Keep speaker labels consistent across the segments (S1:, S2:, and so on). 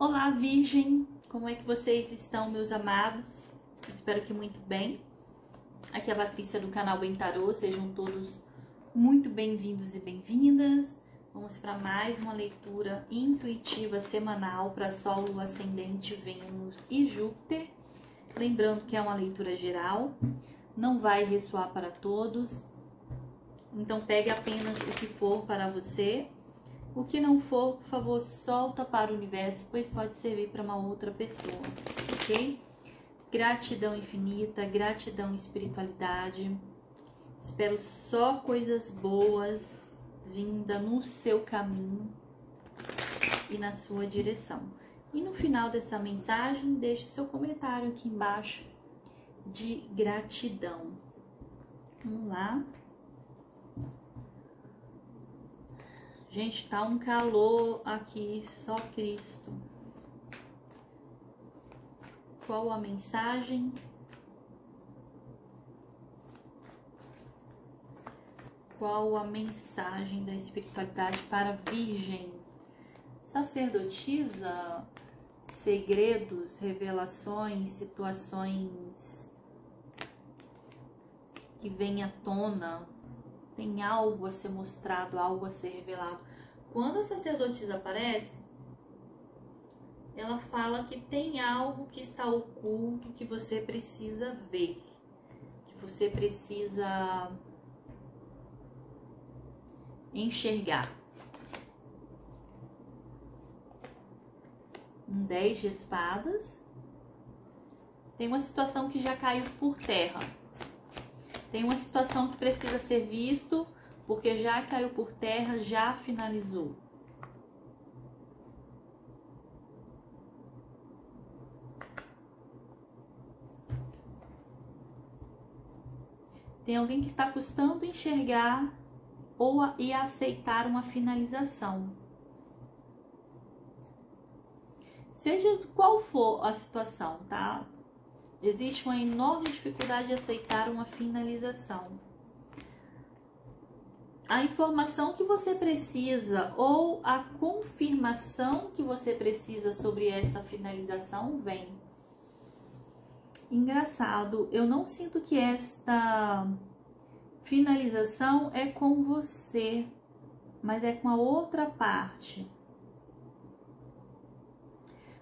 S1: Olá, Virgem! Como é que vocês estão, meus amados? Espero que muito bem. Aqui é a Patrícia do canal Bem Tarô, sejam todos muito bem-vindos e bem-vindas. Vamos para mais uma leitura intuitiva semanal para Sol, Ascendente, Vênus e Júpiter. Lembrando que é uma leitura geral, não vai ressoar para todos. Então pegue apenas o que for para você. O que não for, por favor, solta para o universo, pois pode servir para uma outra pessoa, ok? Gratidão infinita, gratidão espiritualidade. Espero só coisas boas vinda no seu caminho e na sua direção. E no final dessa mensagem, deixe seu comentário aqui embaixo de gratidão. Vamos lá. Gente, tá um calor aqui, só Cristo. Qual a mensagem? Qual a mensagem da espiritualidade para a Virgem? Sacerdotisa, segredos, revelações, situações que vêm à tona tem algo a ser mostrado, algo a ser revelado. Quando a sacerdotisa aparece, ela fala que tem algo que está oculto que você precisa ver, que você precisa enxergar. Um 10 de espadas. Tem uma situação que já caiu por terra tem uma situação que precisa ser visto, porque já caiu por terra, já finalizou. Tem alguém que está custando enxergar ou a, e aceitar uma finalização. Seja qual for a situação, tá? Existe uma enorme dificuldade de aceitar uma finalização. A informação que você precisa ou a confirmação que você precisa sobre essa finalização vem. Engraçado, eu não sinto que esta finalização é com você, mas é com a outra parte.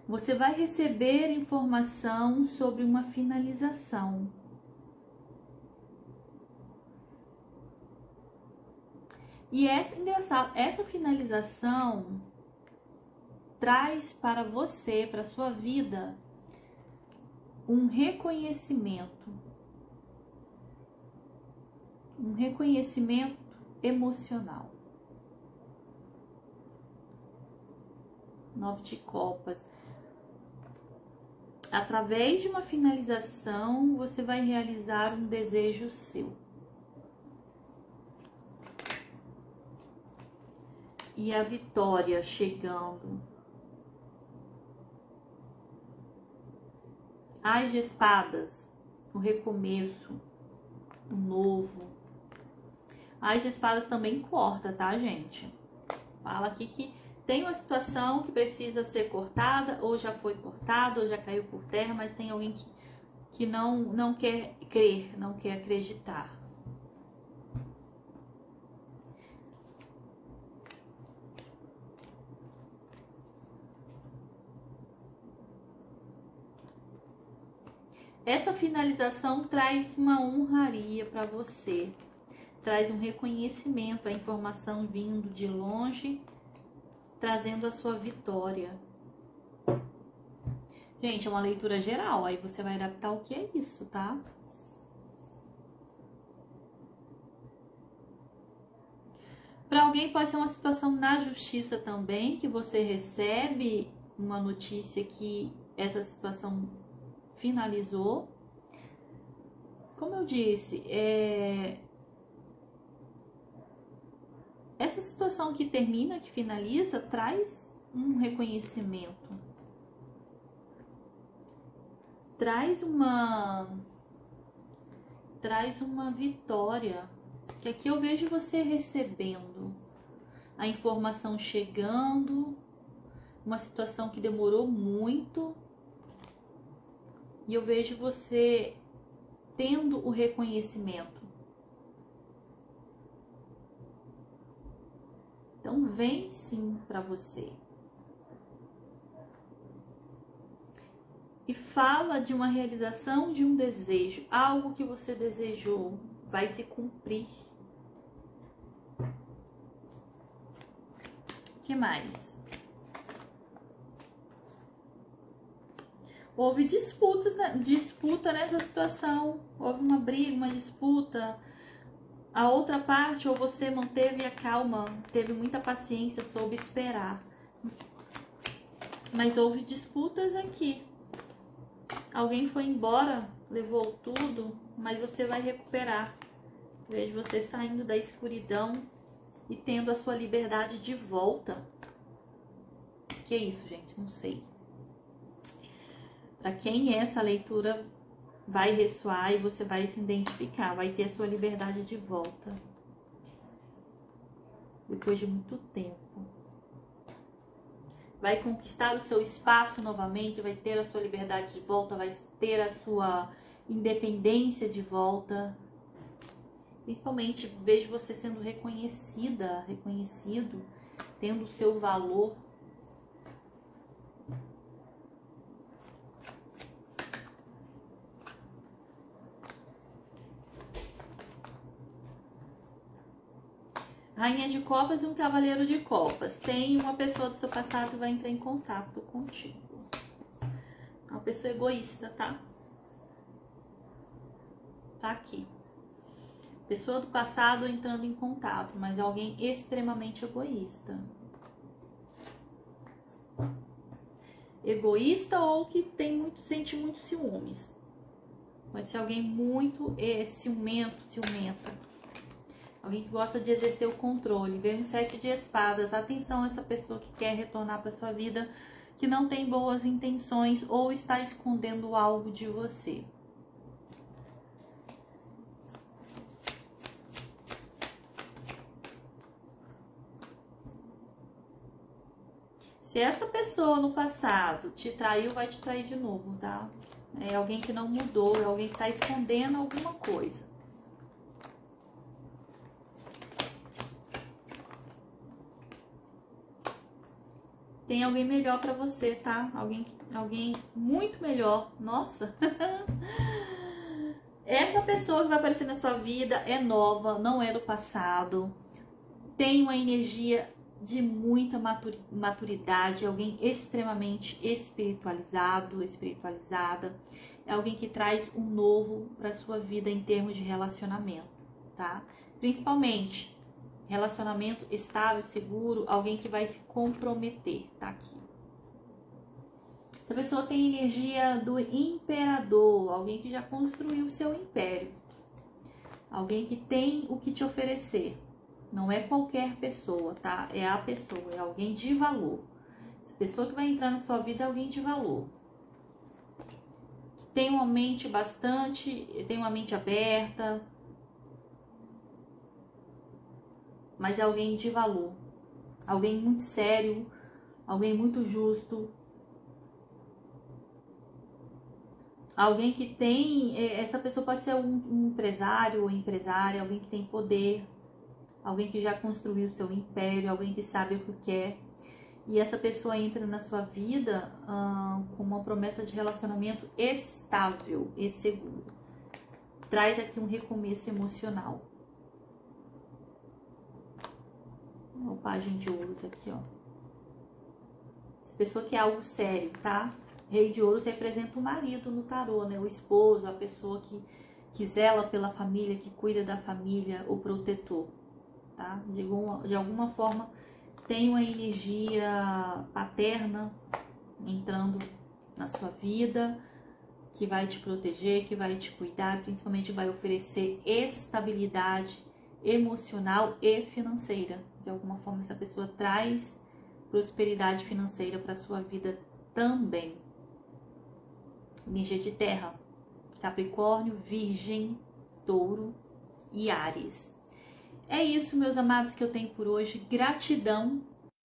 S1: Você vai receber informação sobre uma finalização. E essa essa finalização traz para você, para sua vida, um reconhecimento. Um reconhecimento emocional. Nove de copas através de uma finalização, você vai realizar um desejo seu. E a vitória chegando. As de espadas, o recomeço, o novo. As de espadas também corta, tá, gente? Fala aqui que tem uma situação que precisa ser cortada, ou já foi cortada, ou já caiu por terra, mas tem alguém que, que não, não quer crer, não quer acreditar. Essa finalização traz uma honraria para você, traz um reconhecimento, a informação vindo de longe trazendo a sua vitória. Gente, é uma leitura geral, aí você vai adaptar o que é isso, tá? Para alguém pode ser uma situação na justiça também, que você recebe uma notícia que essa situação finalizou. Como eu disse, é, essa situação que termina, que finaliza, traz um reconhecimento. Traz uma traz uma vitória, que aqui eu vejo você recebendo a informação chegando, uma situação que demorou muito. E eu vejo você tendo o reconhecimento. Então vem sim para você. E fala de uma realização de um desejo, algo que você desejou vai se cumprir. Que mais? houve disputas, né? disputa nessa situação, houve uma briga, uma disputa. A outra parte, ou você manteve a calma, teve muita paciência, soube esperar. Mas houve disputas aqui. Alguém foi embora, levou tudo, mas você vai recuperar. Vejo você saindo da escuridão e tendo a sua liberdade de volta. Que é isso, gente? Não sei. Para quem essa leitura vai ressoar e você vai se identificar, vai ter a sua liberdade de volta. Depois de muito tempo. Vai conquistar o seu espaço novamente, vai ter a sua liberdade de volta, vai ter a sua independência de volta. Principalmente vejo você sendo reconhecida, reconhecido, tendo o seu valor Rainha de Copas e um Cavaleiro de Copas. Tem uma pessoa do seu passado que vai entrar em contato contigo. Uma pessoa egoísta, tá? Tá aqui. Pessoa do passado entrando em contato, mas alguém extremamente egoísta. Egoísta ou que tem muito, sente muito ciúmes. Pode ser alguém muito é, ciumento, ciumenta Alguém que gosta de exercer o controle. Vem um sete de espadas. Atenção essa pessoa que quer retornar para sua vida, que não tem boas intenções ou está escondendo algo de você. Se essa pessoa no passado te traiu, vai te trair de novo, tá? É alguém que não mudou, é alguém que está escondendo alguma coisa. Tem alguém melhor para você, tá? Alguém, alguém muito melhor. Nossa. Essa pessoa que vai aparecer na sua vida é nova, não é do passado. Tem uma energia de muita maturidade, alguém extremamente espiritualizado, espiritualizada. É alguém que traz um novo para sua vida em termos de relacionamento, tá? Principalmente relacionamento estável, seguro, alguém que vai se comprometer, tá aqui. Essa pessoa tem energia do imperador, alguém que já construiu o seu império. Alguém que tem o que te oferecer. Não é qualquer pessoa, tá? É a pessoa, é alguém de valor. Essa pessoa que vai entrar na sua vida é alguém de valor. Tem uma mente bastante, tem uma mente aberta, mas é alguém de valor, alguém muito sério, alguém muito justo, alguém que tem. É, essa pessoa pode ser um, empresário ou empresária, alguém que tem poder, alguém que já construiu seu império, alguém que sabe o que quer. E essa pessoa entra na sua vida hum, com uma promessa de relacionamento estável e seguro. Traz aqui um recomeço emocional. Roupagem de ouros aqui, ó. Essa pessoa quer algo sério, tá? Rei de ouros representa o marido no tarô, né? O esposo, a pessoa que, que zela pela família, que cuida da família, o protetor, tá? De alguma, de alguma forma tem uma energia paterna entrando na sua vida, que vai te proteger, que vai te cuidar, principalmente vai oferecer estabilidade emocional e financeira. De alguma forma, essa pessoa traz prosperidade financeira para sua vida também. Energia de terra, Capricórnio, Virgem, Touro e Ares. É isso, meus amados, que eu tenho por hoje. Gratidão